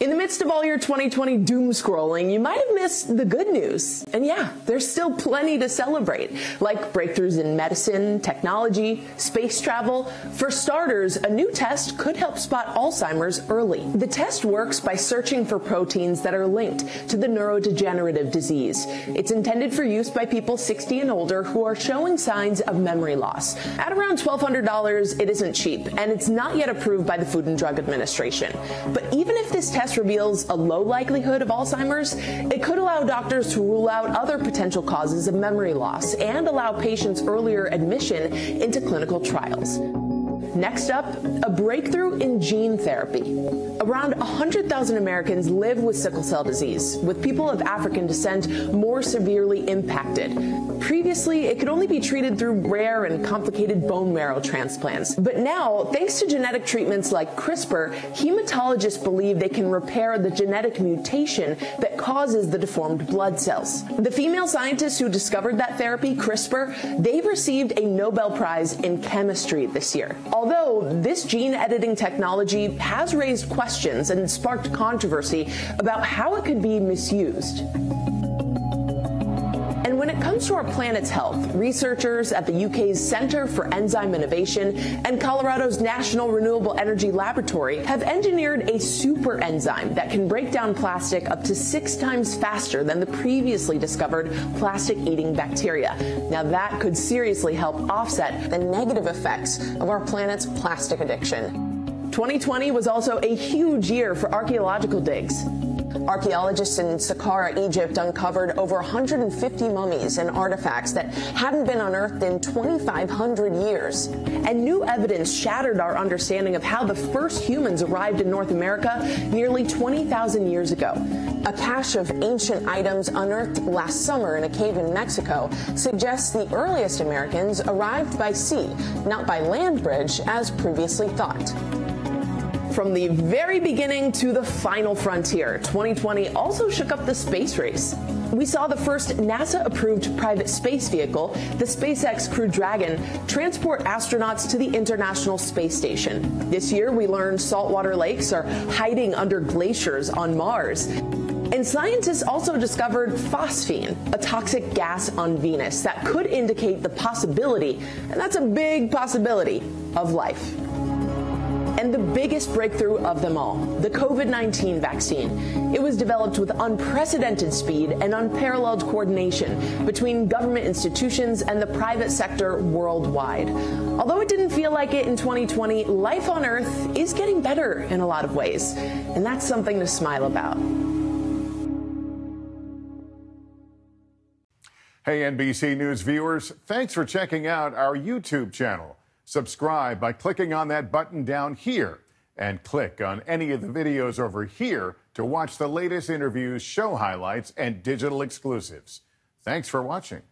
In the midst of all your 2020 doom scrolling, you might have missed the good news. And yeah, there's still plenty to celebrate, like breakthroughs in medicine, technology, space travel. For starters, a new test could help spot Alzheimer's early. The test works by searching for proteins that are linked to the neurodegenerative disease. It's intended for use by people 60 and older who are showing signs of memory loss. At around $1,200, it isn't cheap, and it's not yet approved by the Food and Drug Administration. But even if this test reveals a low likelihood of Alzheimer's, it could allow doctors to rule out other potential causes of memory loss and allow patients earlier admission into clinical trials. Next up, a breakthrough in gene therapy. Around 100,000 Americans live with sickle cell disease, with people of African descent more severely impacted. Previously, it could only be treated through rare and complicated bone marrow transplants. But now, thanks to genetic treatments like CRISPR, hematologists believe they can repair the genetic mutation that causes the deformed blood cells. The female scientists who discovered that therapy, CRISPR, they received a Nobel Prize in chemistry this year. Although this gene editing technology has raised questions and sparked controversy about how it could be misused. Comes to our planet's health, researchers at the UK's Centre for Enzyme Innovation and Colorado's National Renewable Energy Laboratory have engineered a super enzyme that can break down plastic up to six times faster than the previously discovered plastic eating bacteria. Now, that could seriously help offset the negative effects of our planet's plastic addiction. 2020 was also a huge year for archaeological digs. Archaeologists in Saqqara, Egypt uncovered over 150 mummies and artifacts that hadn't been unearthed in 2,500 years. And new evidence shattered our understanding of how the first humans arrived in North America nearly 20,000 years ago. A cache of ancient items unearthed last summer in a cave in Mexico suggests the earliest Americans arrived by sea, not by land bridge as previously thought. From the very beginning to the final frontier, 2020 also shook up the space race. We saw the first NASA approved private space vehicle, the SpaceX Crew Dragon, transport astronauts to the International Space Station. This year, we learned saltwater lakes are hiding under glaciers on Mars. And scientists also discovered phosphine, a toxic gas on Venus that could indicate the possibility, and that's a big possibility, of life. And the biggest breakthrough of them all, the COVID 19 vaccine. It was developed with unprecedented speed and unparalleled coordination between government institutions and the private sector worldwide. Although it didn't feel like it in 2020, life on Earth is getting better in a lot of ways. And that's something to smile about. Hey, NBC News viewers, thanks for checking out our YouTube channel. Subscribe by clicking on that button down here and click on any of the videos over here to watch the latest interviews, show highlights, and digital exclusives. Thanks for watching.